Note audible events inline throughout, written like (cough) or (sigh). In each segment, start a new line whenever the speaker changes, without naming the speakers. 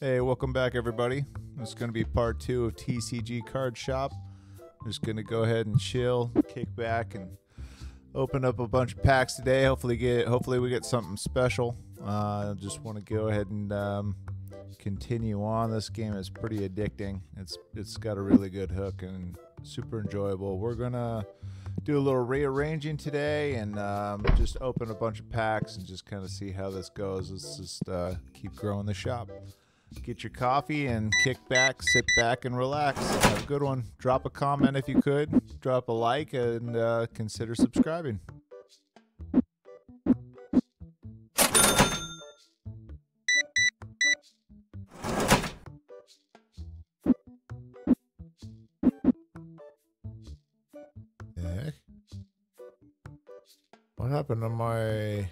Hey, welcome back, everybody. Is going to be part two of TCG Card Shop. I'm just going to go ahead and chill, kick back, and open up a bunch of packs today. Hopefully, get hopefully we get something special. Uh, just want to go ahead and um, continue on. This game is pretty addicting. It's it's got a really good hook and super enjoyable. We're gonna do a little rearranging today and um, just open a bunch of packs and just kind of see how this goes. Let's just uh, keep growing the shop. Get your coffee and kick back, sit back, and relax. Have a good one. Drop a comment if you could. Drop a like and uh, consider subscribing. What happened to my...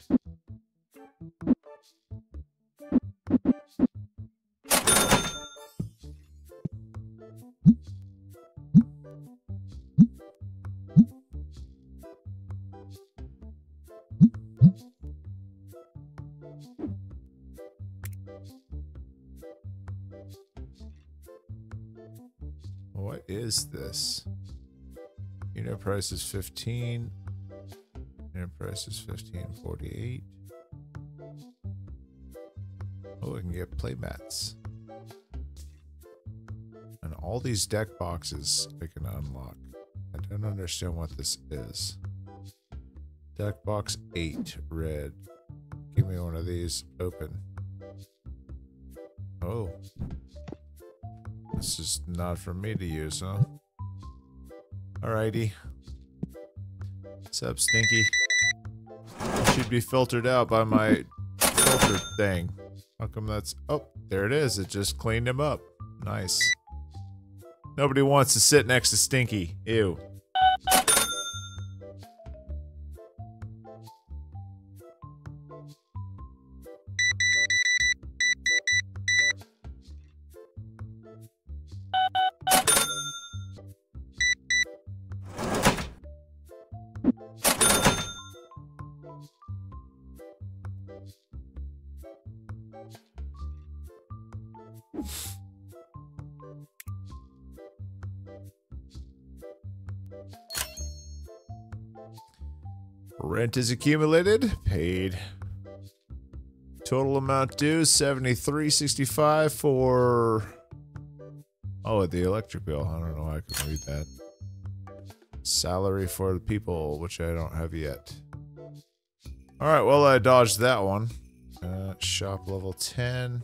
price is 15. Unit price is 1548. Oh, we can get playmats. And all these deck boxes I can unlock. I don't understand what this is. Deck box 8, red. Give me one of these. Open. Oh. This is not for me to use, huh? Alrighty. Up, Stinky? Should be filtered out by my filter thing. How come that's... Oh, there it is. It just cleaned him up. Nice. Nobody wants to sit next to Stinky. Ew. Rent is accumulated, paid. Total amount due 73.65 for Oh, the electric bill. I don't know I can read that. Salary for the people, which I don't have yet. All right, well I dodged that one. Uh, shop level 10.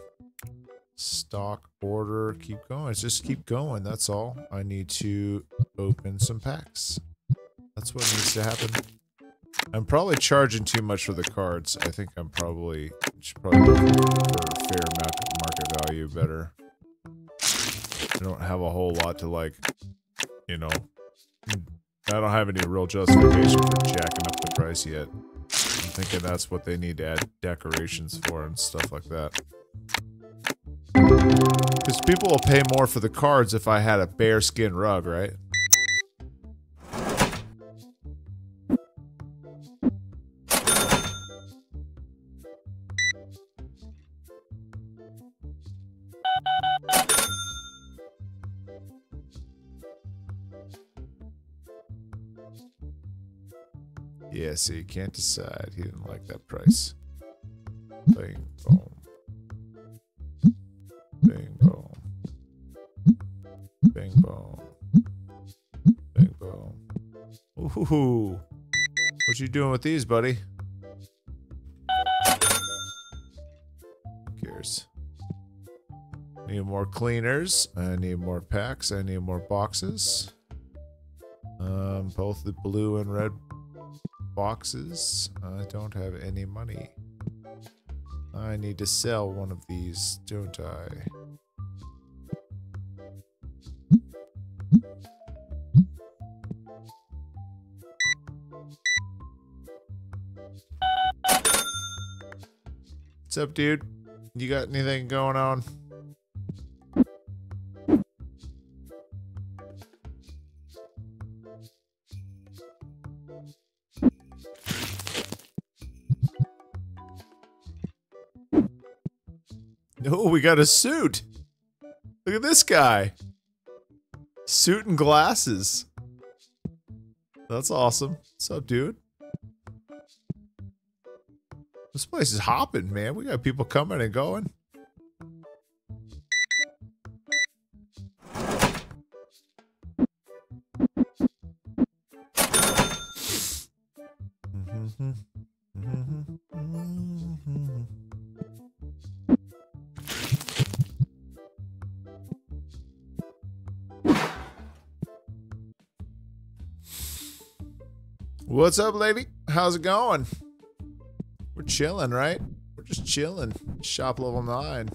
Stock order. Keep going. Just keep going. That's all. I need to open some packs. That's what needs to happen. I'm probably charging too much for the cards. I think I'm probably should probably for fair market value better. I don't have a whole lot to like, you know. Hmm, I don't have any real justification for jacking up the price yet. I'm thinking that's what they need to add decorations for and stuff like that. Because people will pay more for the cards if I had a bearskin rug, right? Yeah, so you can't decide. He didn't like that price. Boom. Ooh. What you doing with these, buddy? Who cares? Need more cleaners. I need more packs. I need more boxes. Um, both the blue and red boxes. I don't have any money. I need to sell one of these, don't I? What's up, dude? You got anything going on? Oh, we got a suit. Look at this guy. Suit and glasses. That's awesome. What's up, dude? This place is hopping, man. We got people coming and going. What's up, lady? How's it going? Chilling, right? We're just chilling. Shop level 9.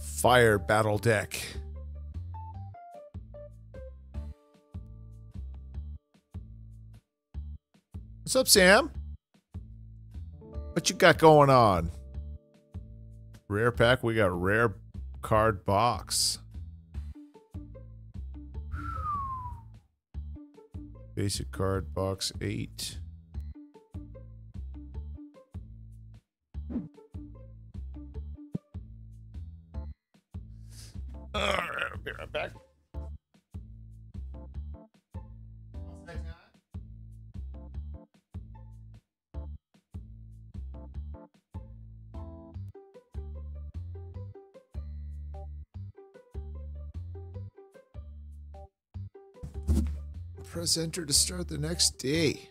Fire battle deck. What's up, Sam? What you got going on? Rare pack, we got rare card box. Basic card box 8. Press enter to start the next day.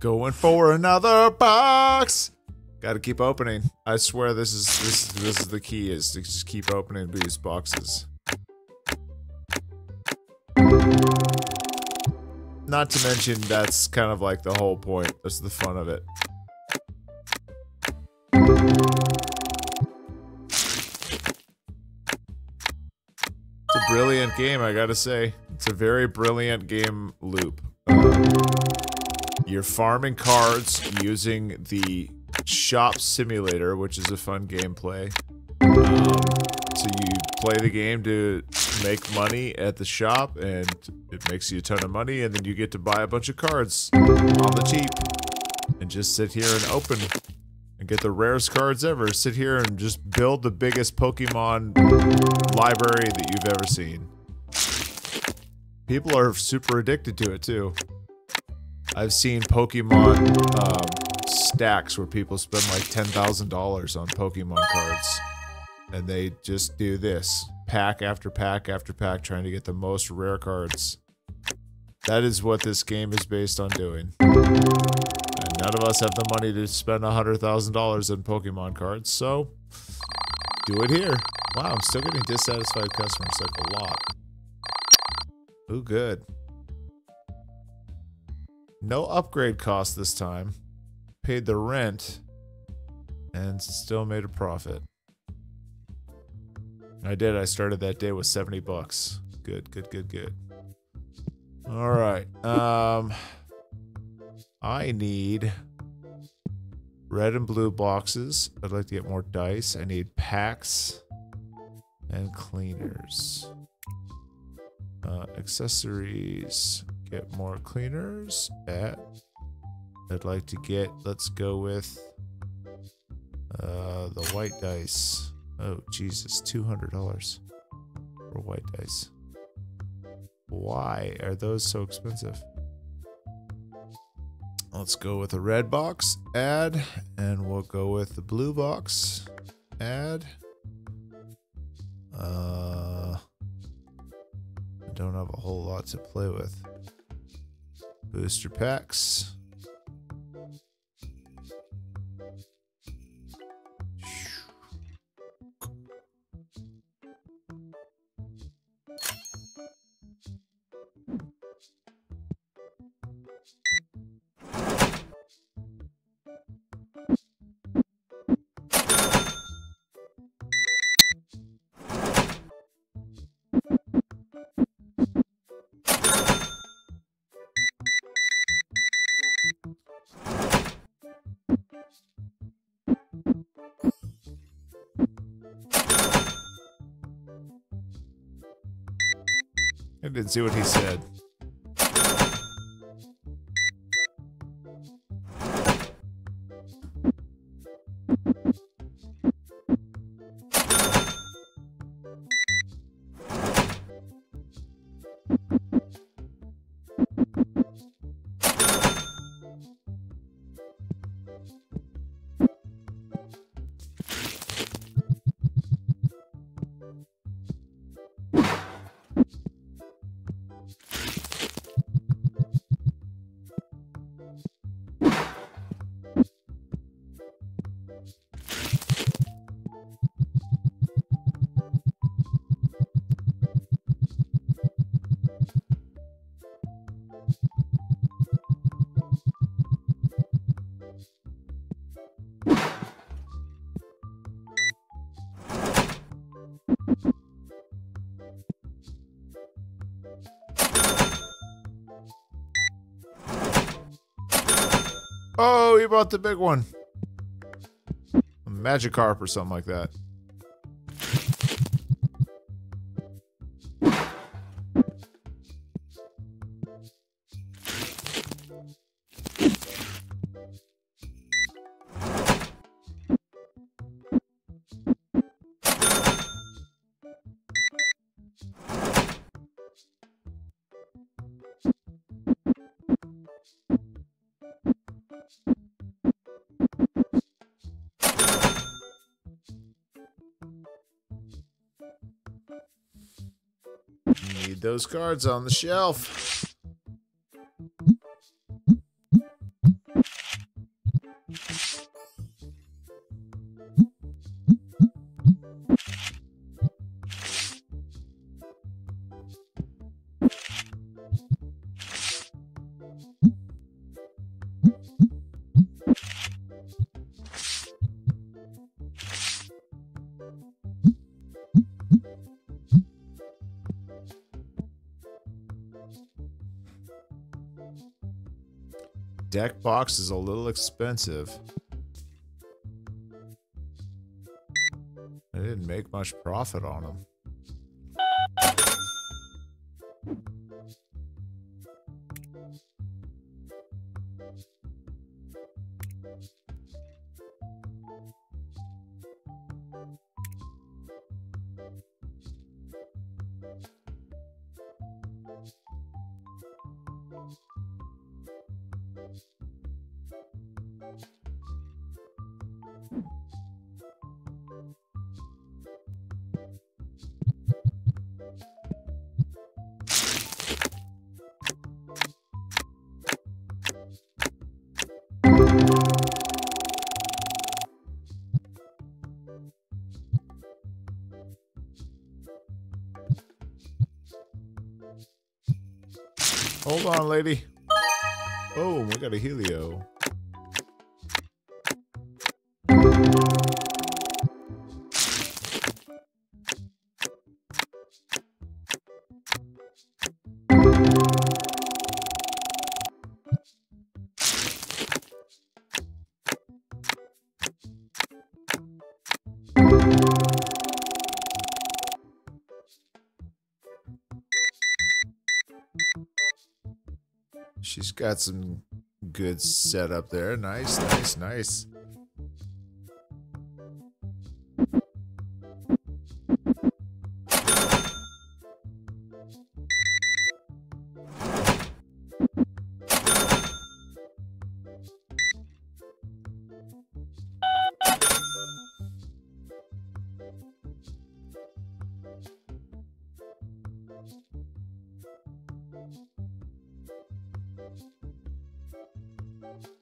Going for another box. Got to keep opening. I swear this is this this is the key is to just keep opening these boxes. Not to mention that's kind of like the whole point. That's the fun of it. It's a brilliant game, I gotta say. It's a very brilliant game loop. You're farming cards using the shop simulator, which is a fun gameplay. Um, so you play the game to make money at the shop, and it makes you a ton of money, and then you get to buy a bunch of cards on the cheap, and just sit here and open and get the rarest cards ever. Sit here and just build the biggest Pokemon library that you've ever seen. People are super addicted to it too. I've seen Pokemon um, stacks where people spend like $10,000 on Pokemon cards. And they just do this. Pack after pack after pack trying to get the most rare cards. That is what this game is based on doing. And none of us have the money to spend $100,000 on Pokemon cards, so do it here. Wow, I'm still getting dissatisfied customers like a lot. Ooh, good. No upgrade cost this time. Paid the rent and still made a profit. I did. I started that day with 70 bucks. Good, good, good, good. All right. Um I need red and blue boxes. I'd like to get more dice. I need packs and cleaners. Uh, accessories. Get more cleaners. At. I'd like to get. Let's go with. Uh, the white dice. Oh Jesus, two hundred dollars for white dice. Why are those so expensive? Let's go with the red box, add, and we'll go with the blue box, add. Uh, I don't have a whole lot to play with. Booster packs. I didn't see what he said. He bought the big one. A Magikarp or something like that. Need those cards on the shelf. Deck box is a little expensive. I didn't make much profit on them. Lady. Got some good setup there. Nice, nice, nice. you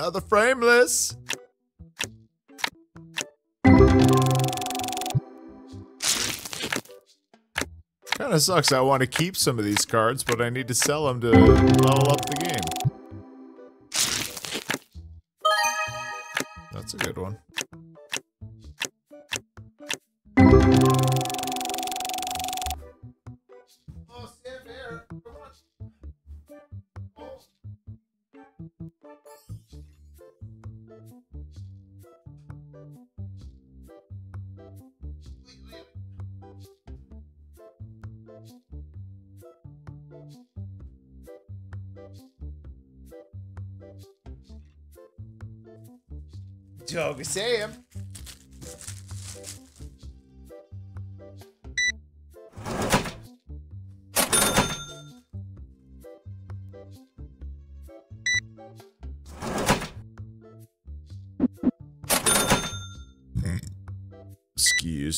another frameless. Kind of sucks. I want to keep some of these cards, but I need to sell them to level up the game.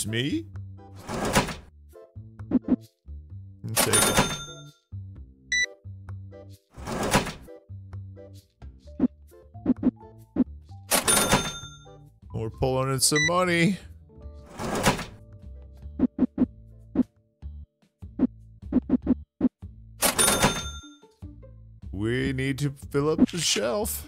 Excuse me? We're pulling in some money. We need to fill up the shelf.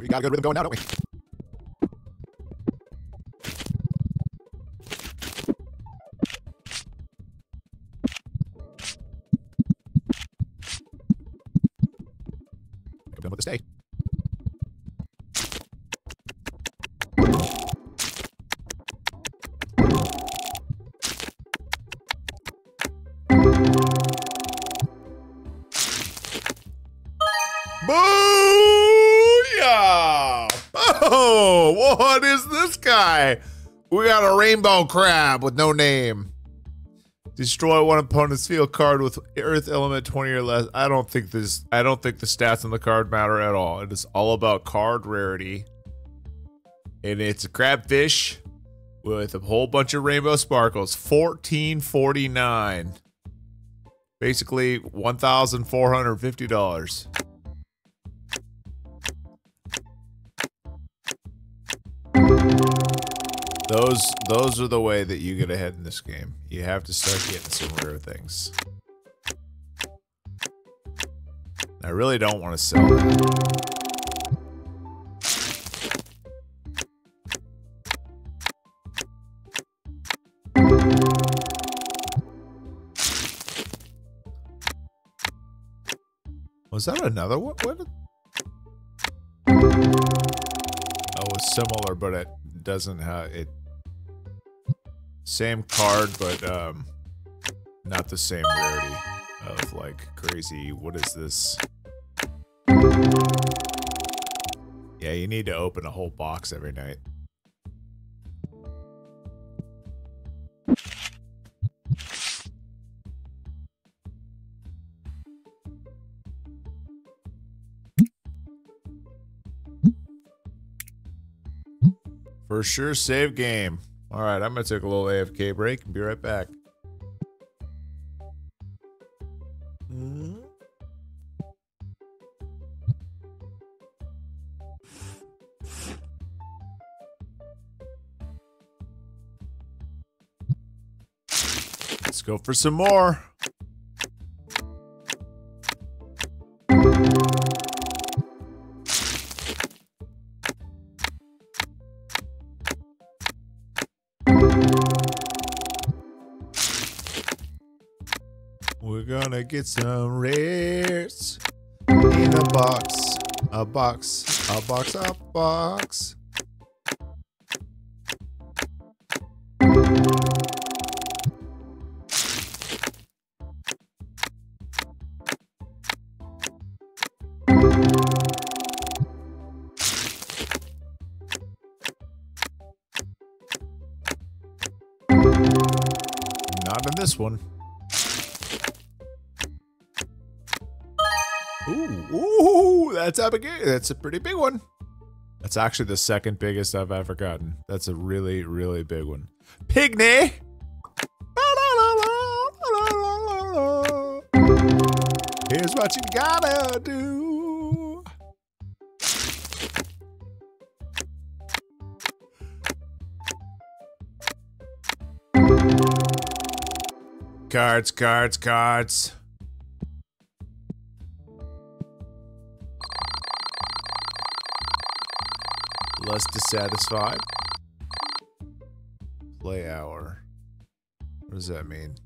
We got a good rhythm going now, don't we? Rainbow crab with no name. Destroy one opponent's field card with Earth element 20 or less. I don't think this I don't think the stats on the card matter at all. It is all about card rarity. And it's a crabfish with a whole bunch of rainbow sparkles. 1449. Basically $1,450. Those those are the way that you get ahead in this game. You have to start getting some rare things. I really don't want to sell that. Was that another one? What? Oh, it's similar, but it doesn't have it. Same card, but um, not the same rarity of like crazy. What is this? Yeah, you need to open a whole box every night. For sure, save game. All right, I'm gonna take a little AFK break and be right back. Let's go for some more. Get some rares in a box, a box, a box, a box. Not in this one. That's a that's a pretty big one. That's actually the second biggest I've ever gotten. That's a really, really big one. Pigney! Here's what you gotta do. Cards, cards, cards. Dissatisfied. Play hour. What does that mean?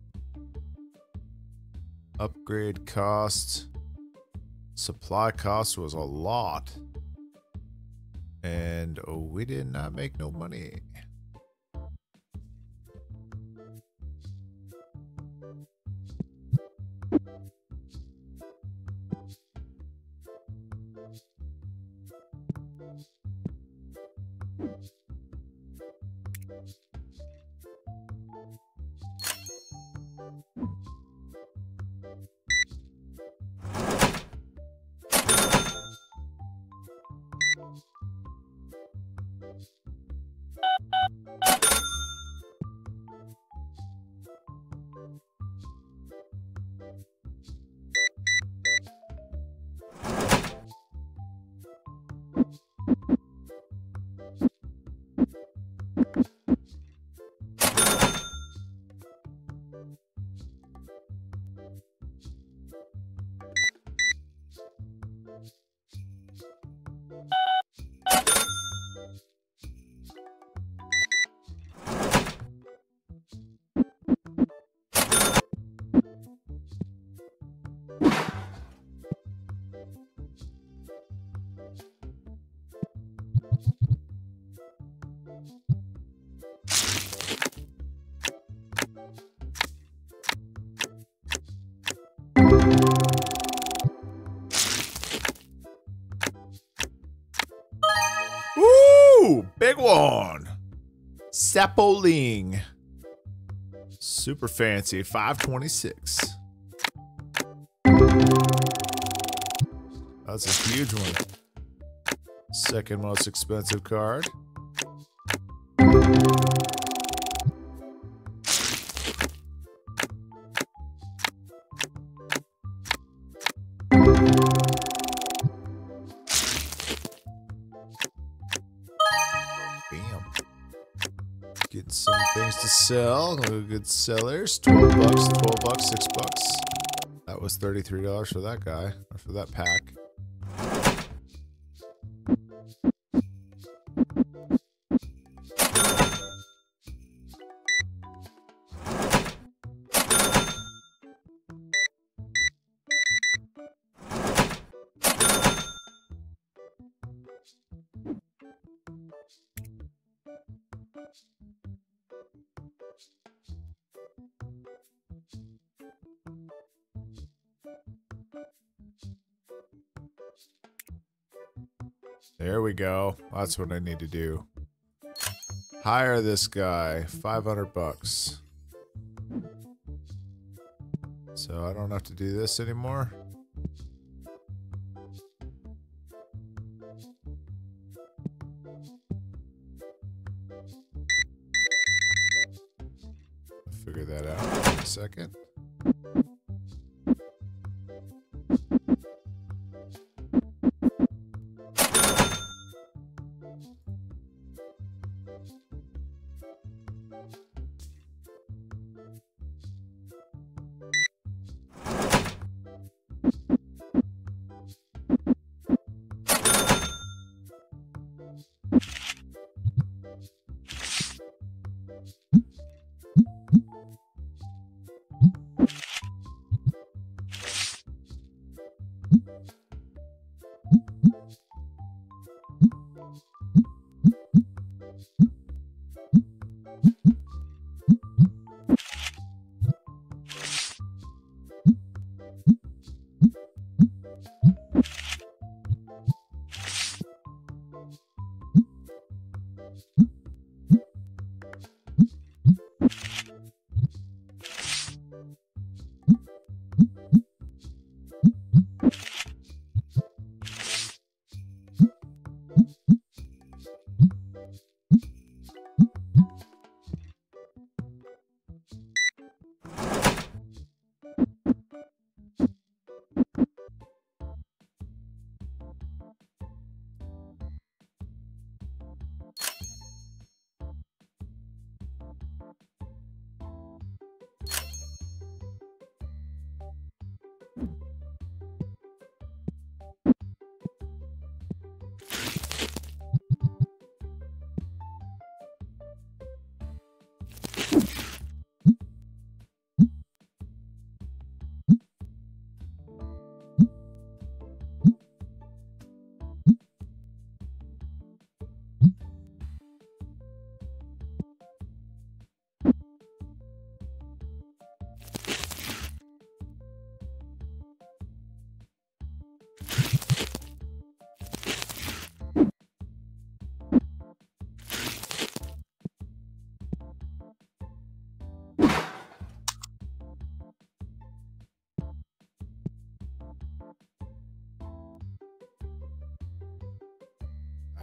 Upgrade cost. Supply cost was a lot. And oh, we did not make no money. Chapoling. Super fancy, 526. That's a huge one. Second most expensive card. Sell. Good sellers. 12 bucks, 12 bucks, 6 bucks. That was $33 for that guy, or for that pack. Go. That's what I need to do. Hire this guy. 500 bucks. So I don't have to do this anymore.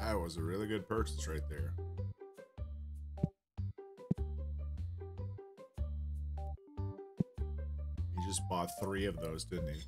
That was a really good purchase right there. He just bought three of those, didn't he?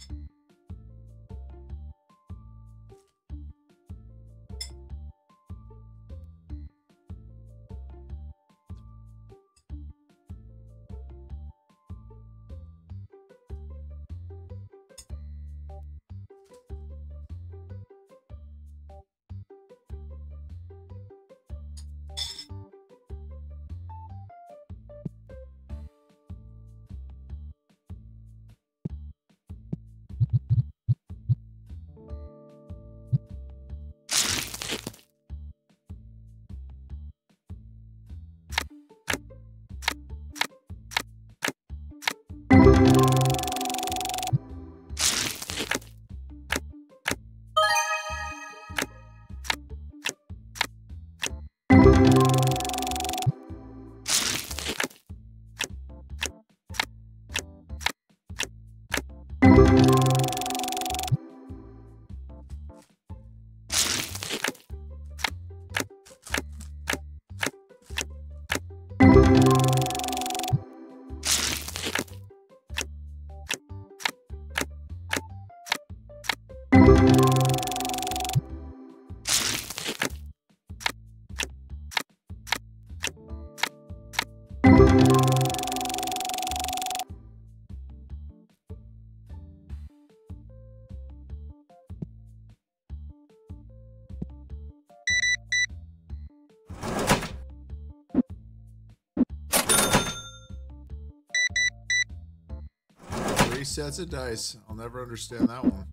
Three sets of dice. I'll never understand that one.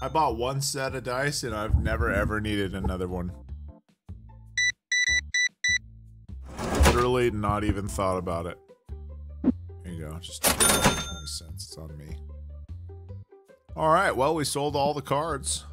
I bought one set of dice and I've never ever needed another one. Literally not even thought about it. There you go. Just 20 cents. It's on me. All right. Well, we sold all the cards.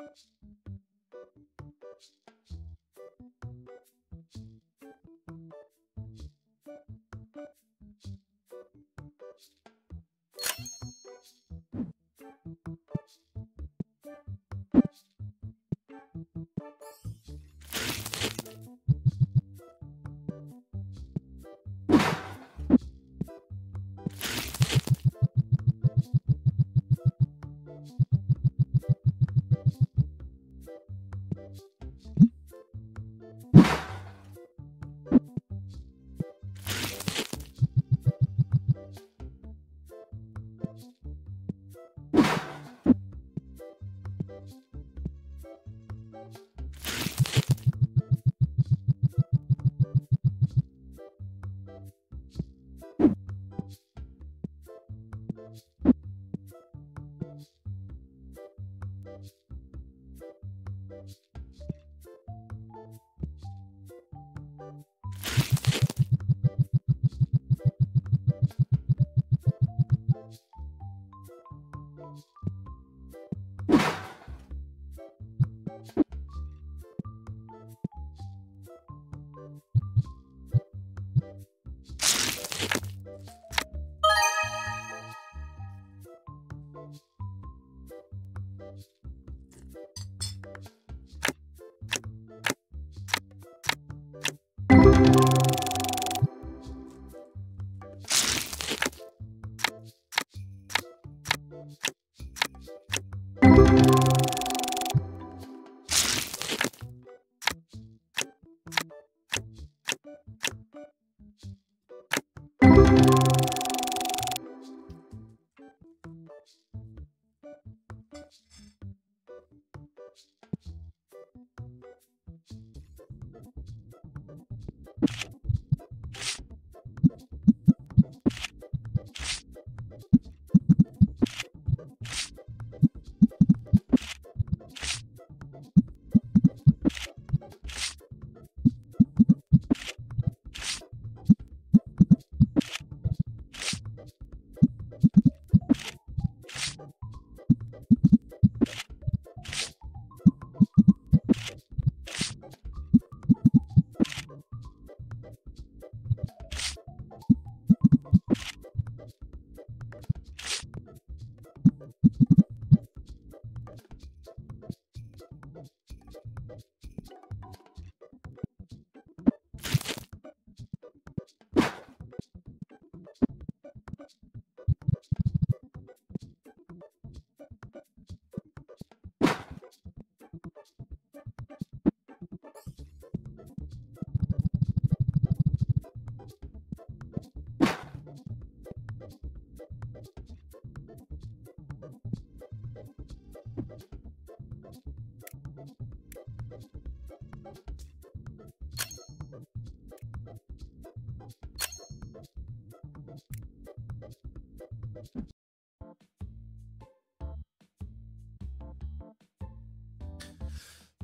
Thank you.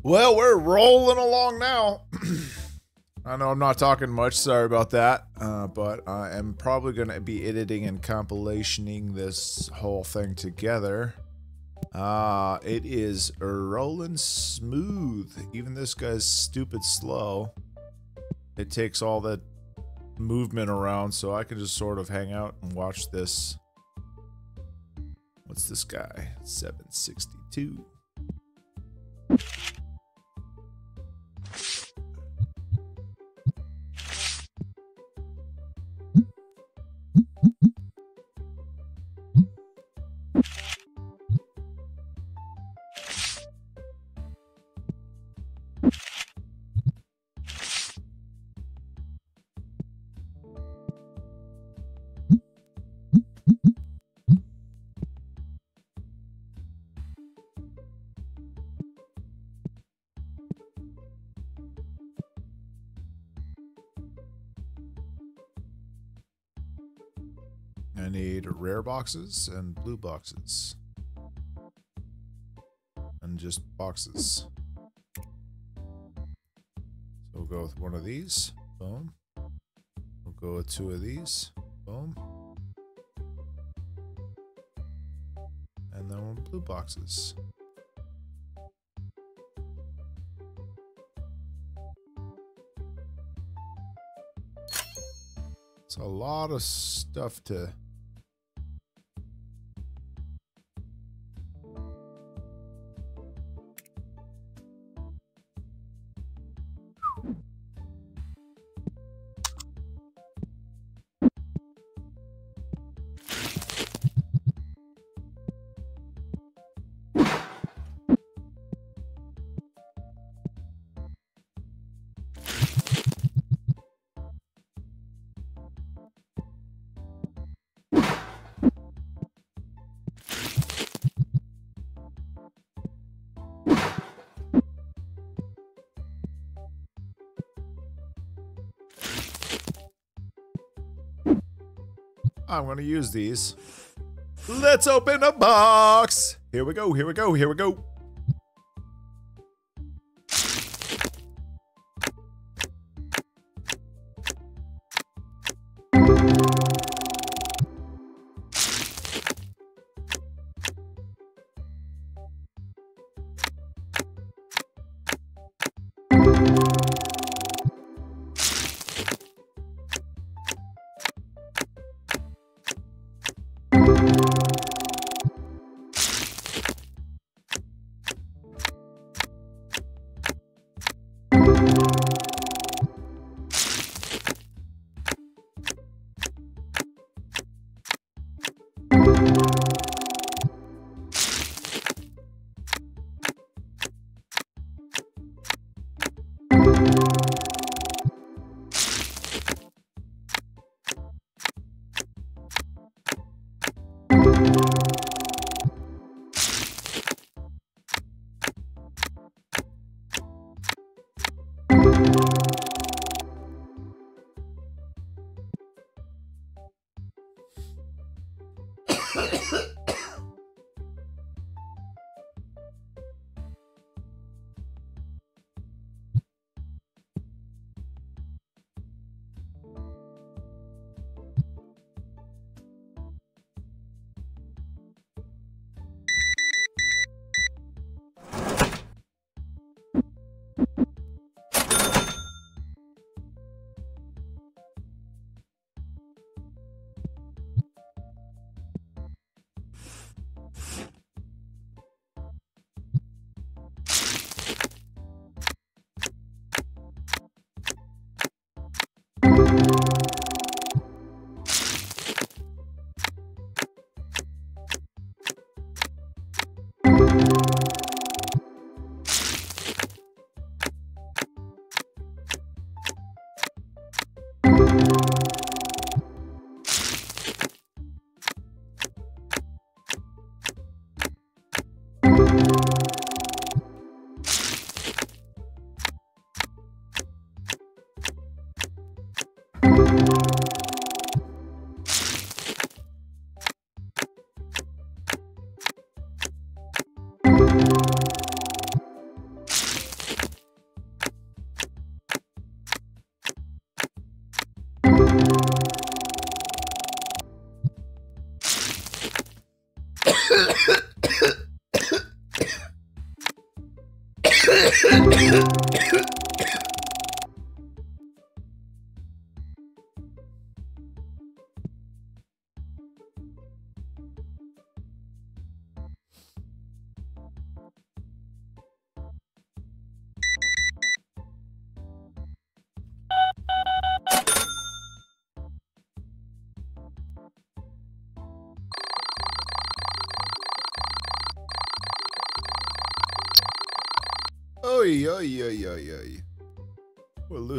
Well, we're rolling along now. (clears throat) I know I'm not talking much. Sorry about that. Uh, but I am probably going to be editing and compilationing this whole thing together. Uh, it is rolling smooth. Even this guy's stupid slow. It takes all the movement around, so I can just sort of hang out and watch this. What's this guy? 762. Boxes and blue boxes. And just boxes. So we'll go with one of these. Boom. We'll go with two of these. Boom. And then we'll blue boxes. It's a lot of stuff to I'm to use these. Let's open a box. Here we go, here we go, here we go.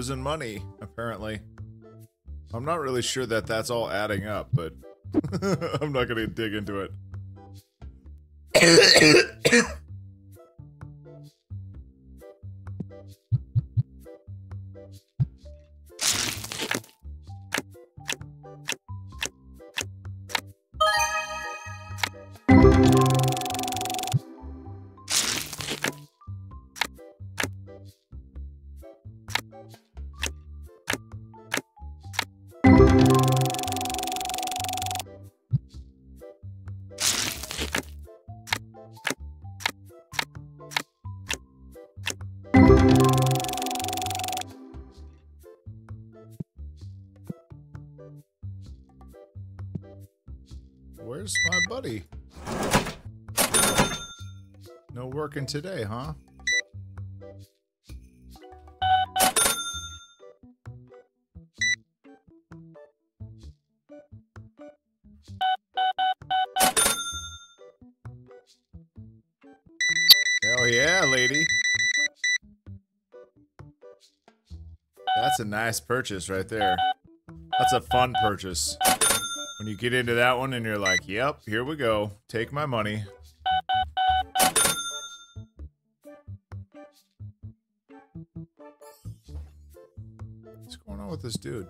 Losing money, apparently. I'm not really sure that that's all adding up, but (laughs) I'm not going to dig into it. (coughs) (coughs) today, huh? Hell yeah, lady. That's a nice purchase right there. That's a fun purchase. When you get into that one and you're like, yep, here we go. Take my money. This dude?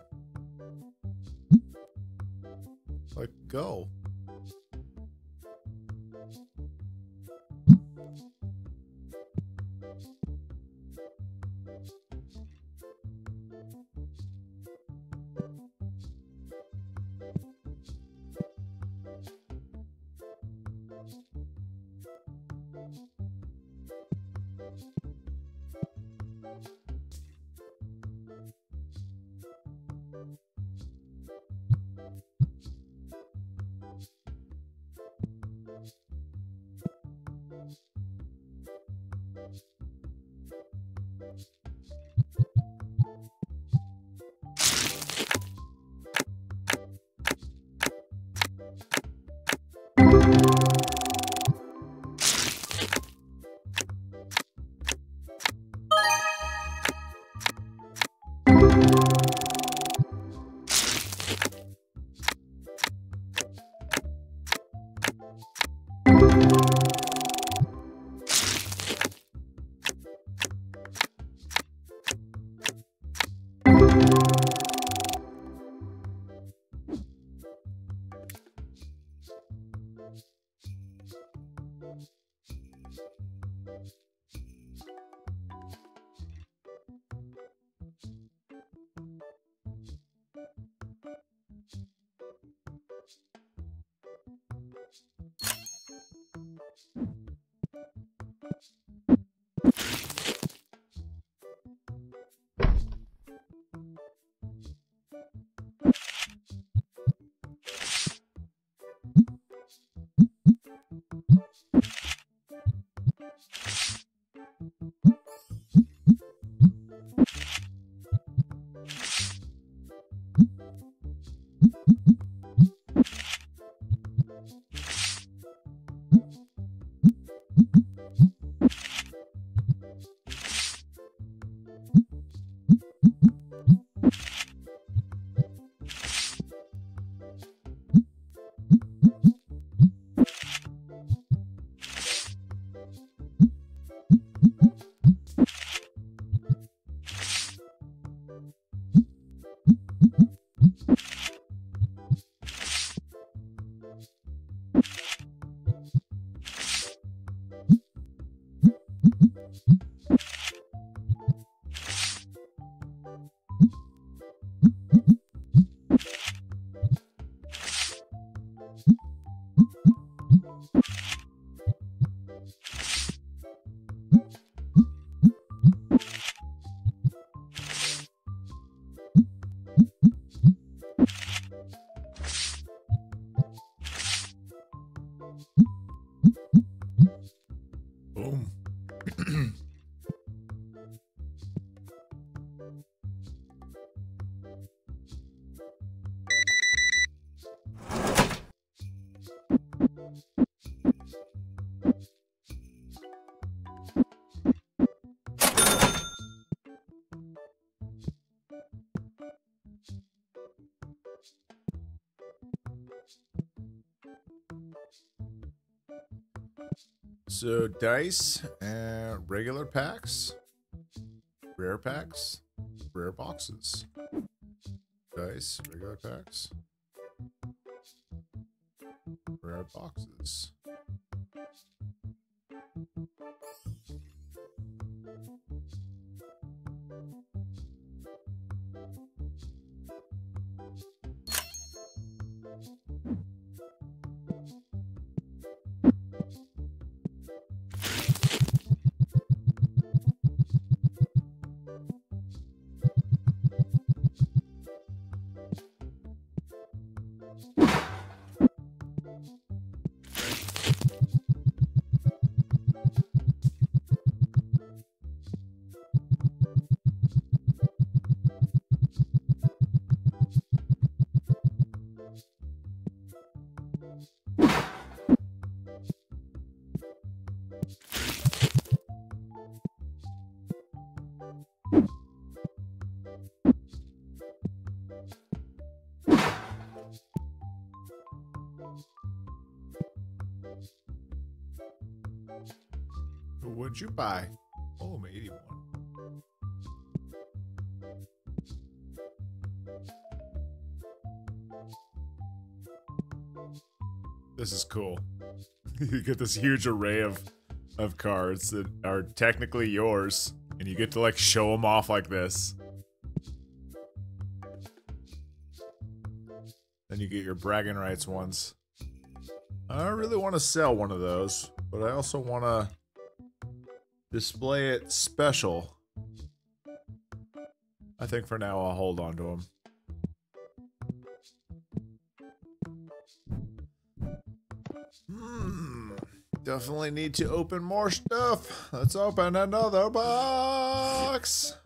So dice and regular packs, rare packs, rare boxes. Dice, regular packs, rare boxes. What'd you buy? Oh, 81. This is cool. (laughs) you get this huge array of of cards that are technically yours, and you get to like show them off like this. Then you get your bragging rights ones. I really want to sell one of those, but I also want to display it special. I think for now I'll hold on to them. Hmm. Definitely need to open more stuff. Let's open another box.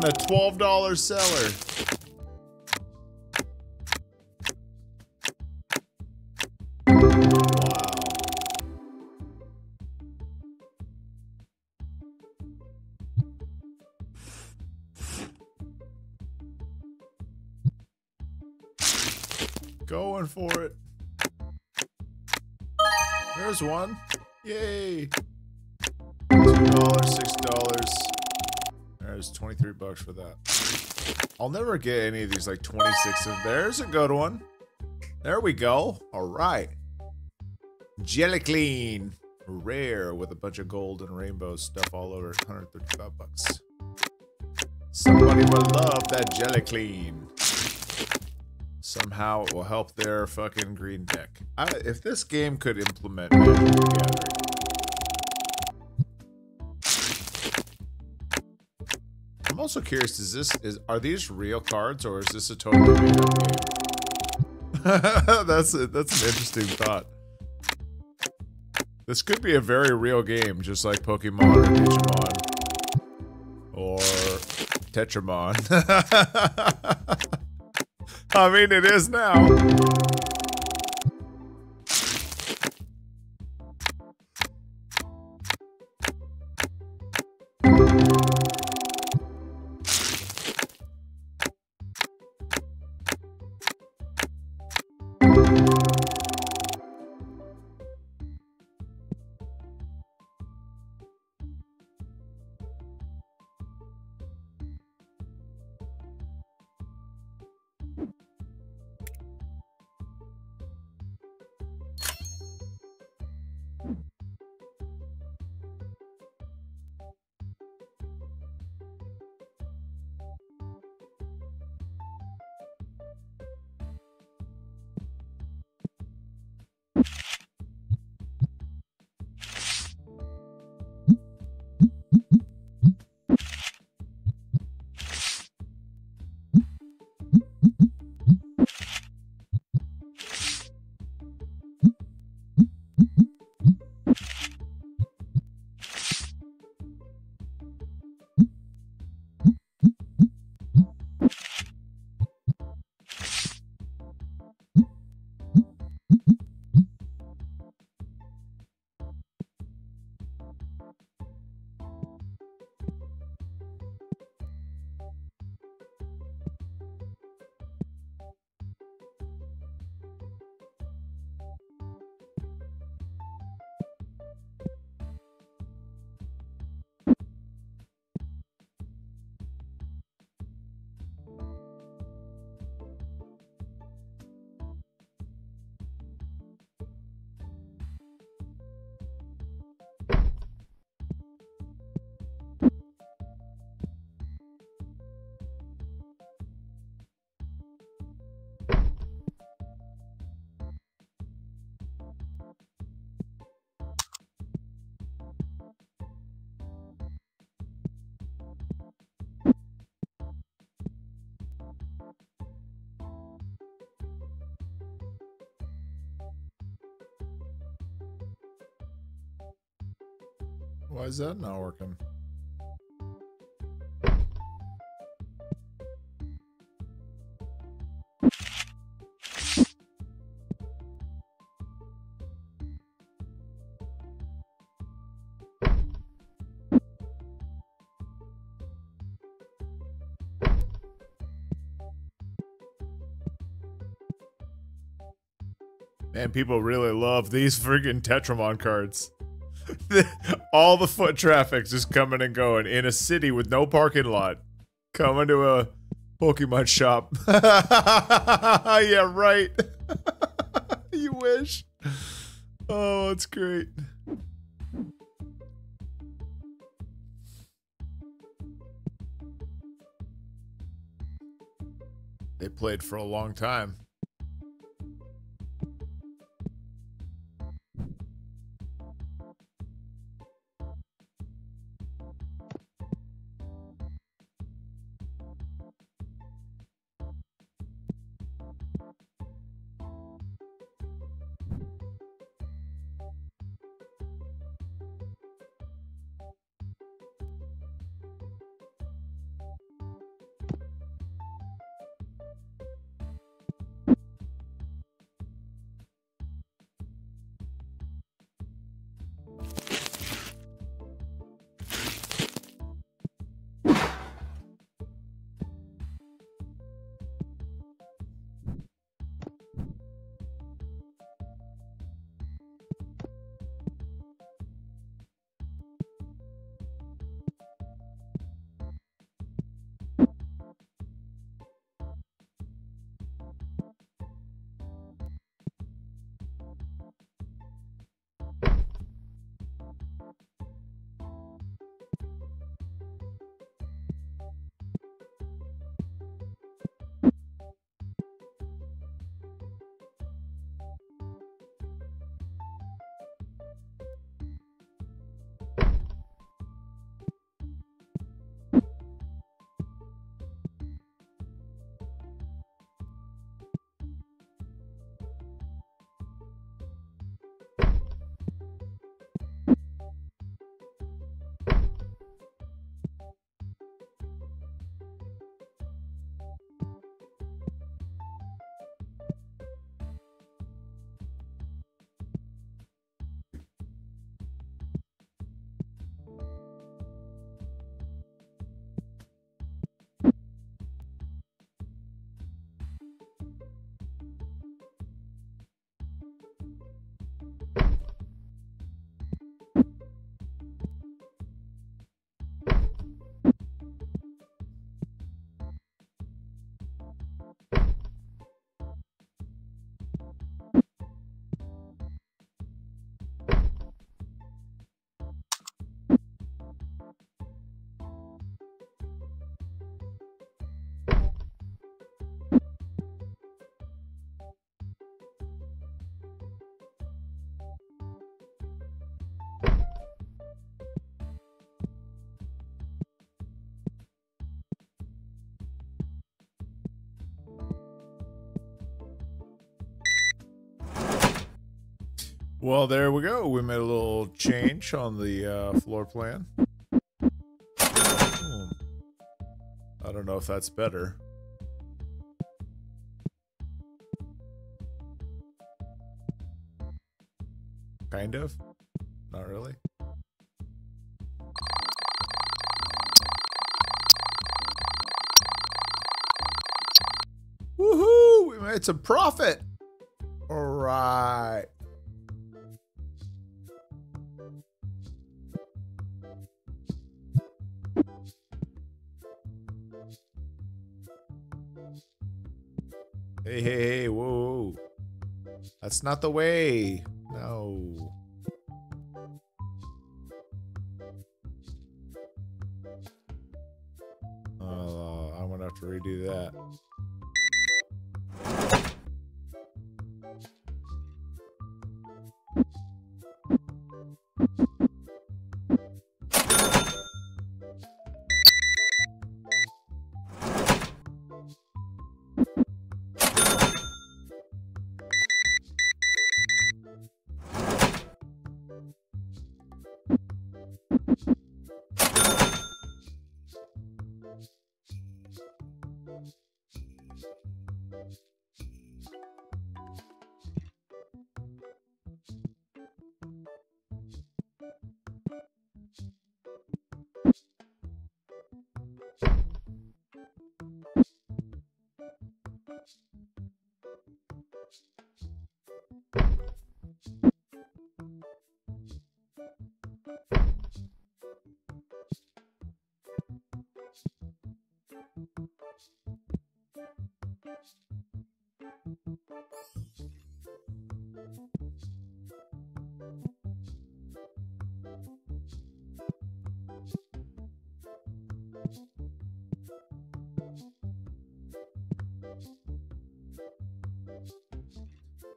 Not a $12 seller. Going for it. There's one. Yay. bucks for that. I'll never get any of these like 26 of there's a good one. There we go. All right. Jellyclean. Rare with a bunch of gold and rainbow stuff all over. 135 bucks. Somebody will love that Jellyclean. Somehow it will help their fucking green deck. I, if this game could implement Magic also curious, is this is are these real cards or is this a game? (laughs) that's a, that's an interesting thought. This could be a very real game, just like Pokemon or Digimon. Or Tetramon. (laughs) I mean, it is now. Why is that not working? Man, people really love these friggin' Tetramon cards. (laughs) All the foot traffic's just coming and going in a city with no parking lot. Coming to a Pokemon shop. (laughs) yeah, right. (laughs) you wish. Oh, it's great. They played for a long time. Well, there we go. We made a little change on the uh, floor plan. Hmm. I don't know if that's better. Kind of. Not really. Woohoo! We made some profit! Alright. Hey, hey, hey, whoa. That's not the way.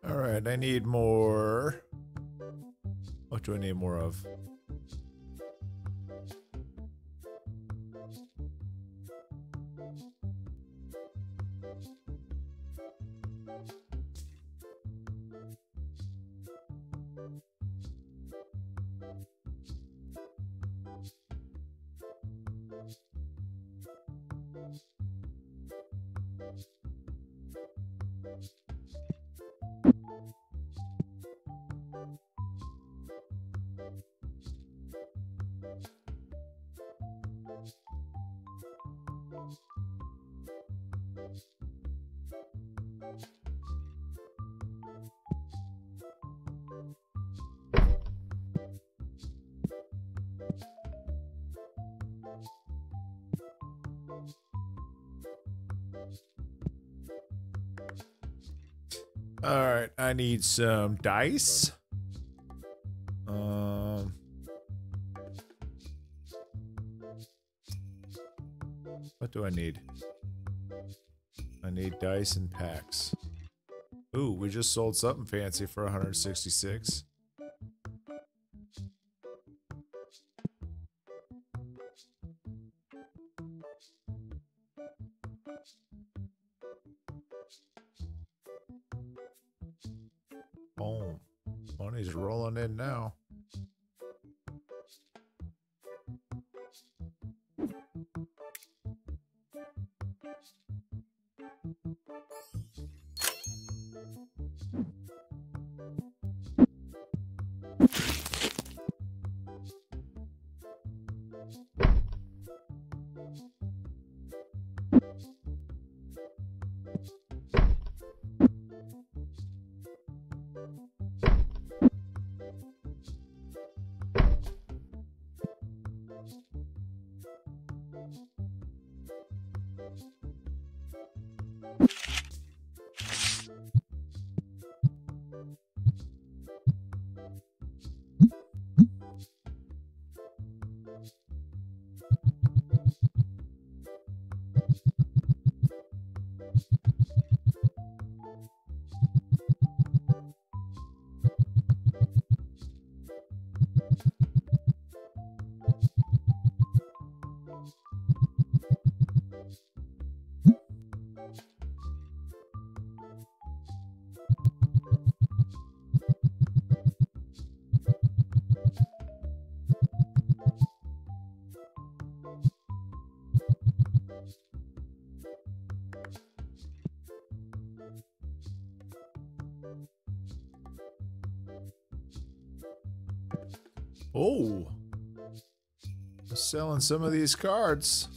All right, I need more. What do I need more of? I need some dice. Um, what do I need? I need dice and packs. Ooh, we just sold something fancy for 166. Oh. Selling some of these cards.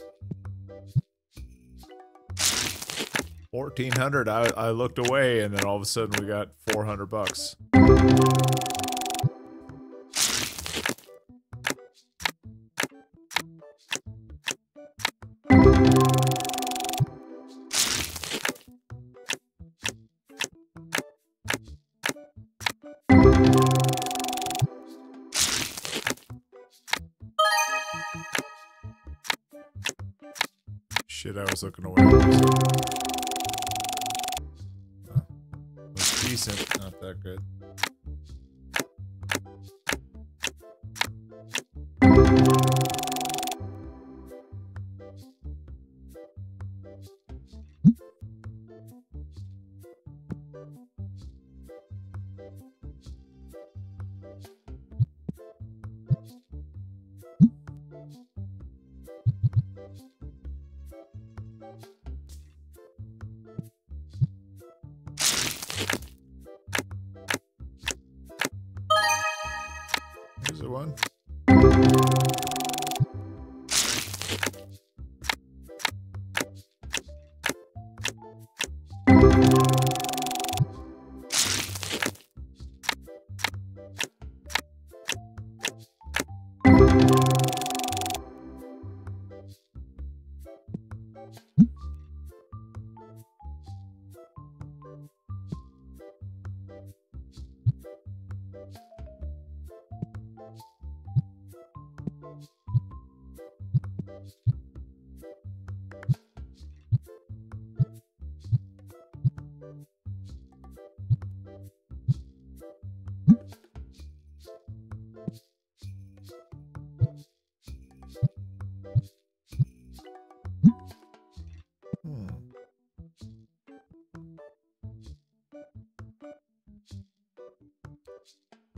1400 I, I looked away and then all of a sudden we got 400 bucks. Looking away. Oh. Decent, not that good.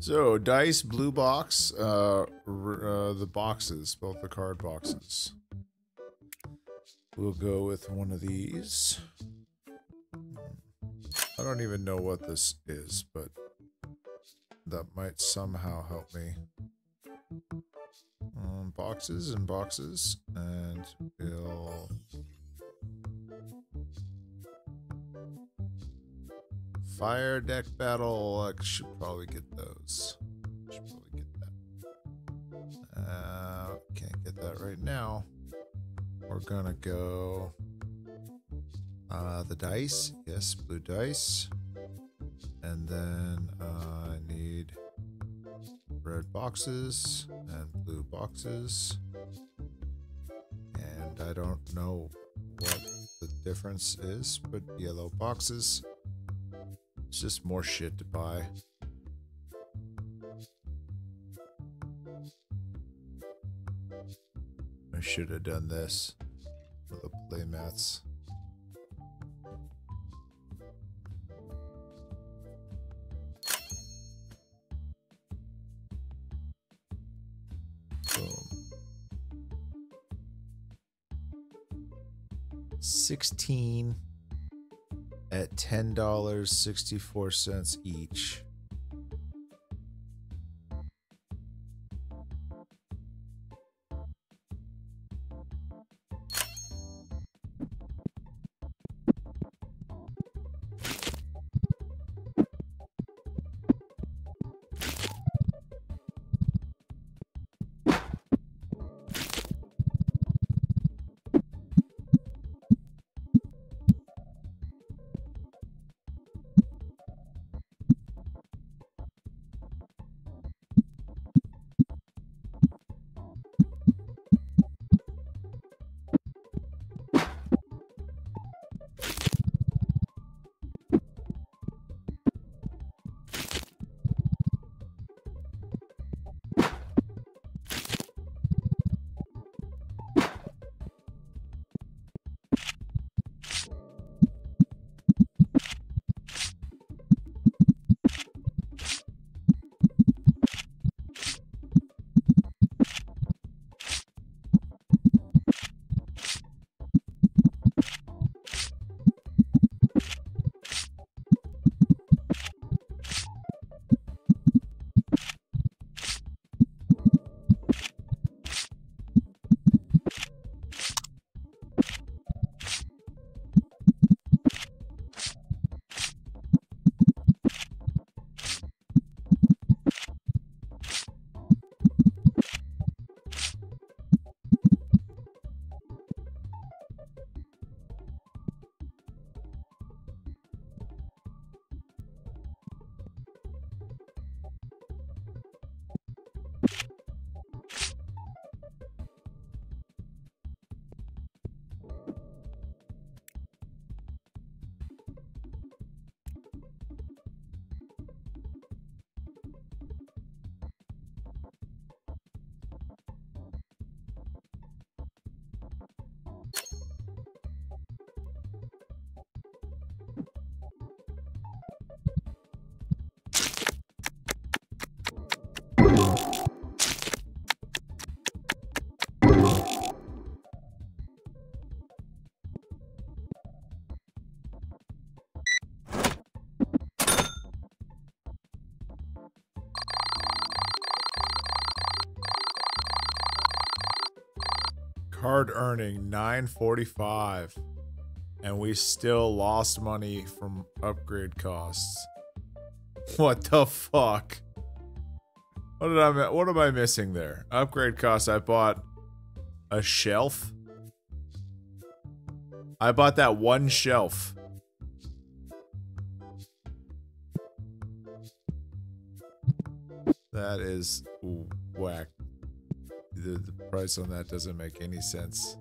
So, dice, blue box, uh, uh, the boxes, both the card boxes. We'll go with one of these. I don't even know what this is, but that might somehow help me. Um, boxes and boxes, and we'll Fire deck battle. I should probably get those. Should probably get that. Uh, can't get that right now. We're gonna go. Uh, the dice. Yes, blue dice. And then uh, I need red boxes and blue boxes. And I don't know what the difference is, but yellow boxes. It's just more shit to buy. I should have done this for the playmats. Boom. Sixteen $10.64 each. Card earning 945 and we still lost money from upgrade costs. (laughs) What the fuck? What did I what am I missing there? Upgrade costs I bought a shelf. I bought that one shelf. That is whack. The, the price on that doesn't make any sense.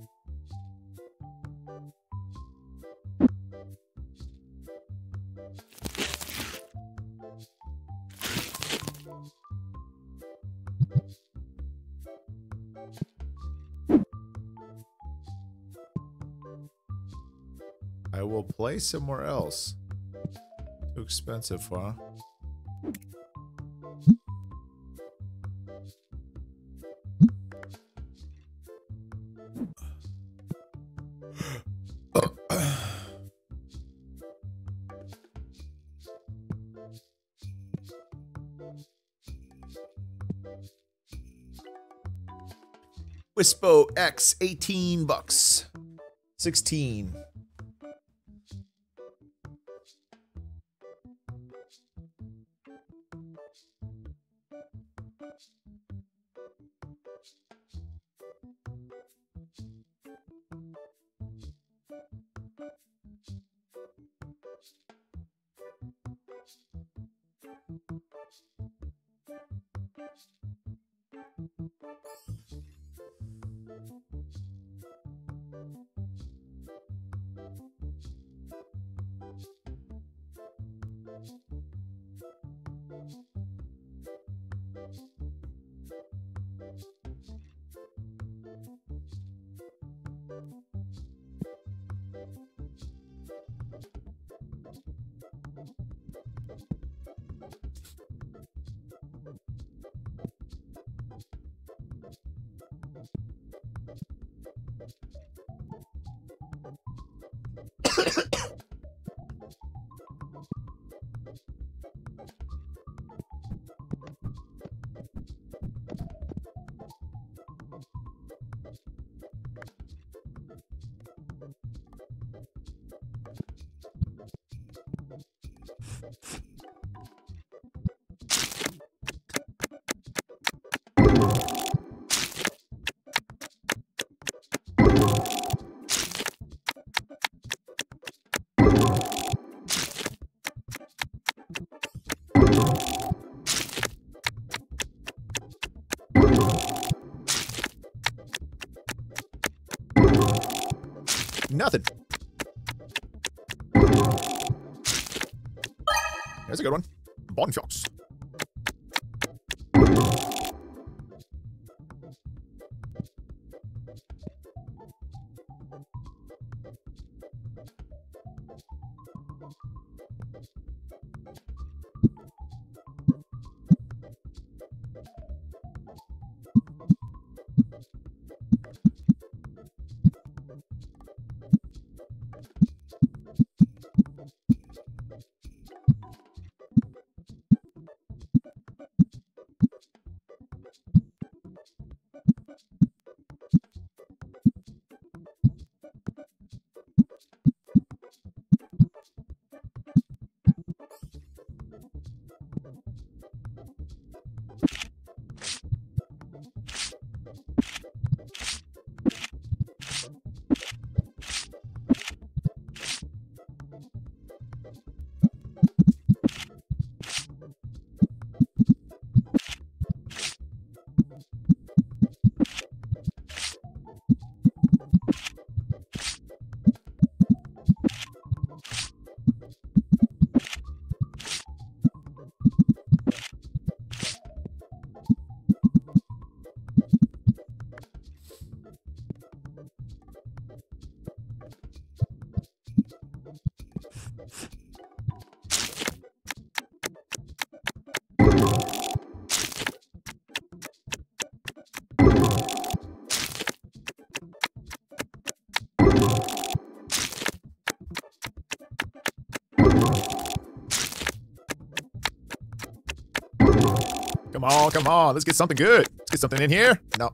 I will play somewhere else. Too expensive, huh? Wispo X, 18 bucks. 16. Come on, come on. Let's get something good. Let's get something in here. No.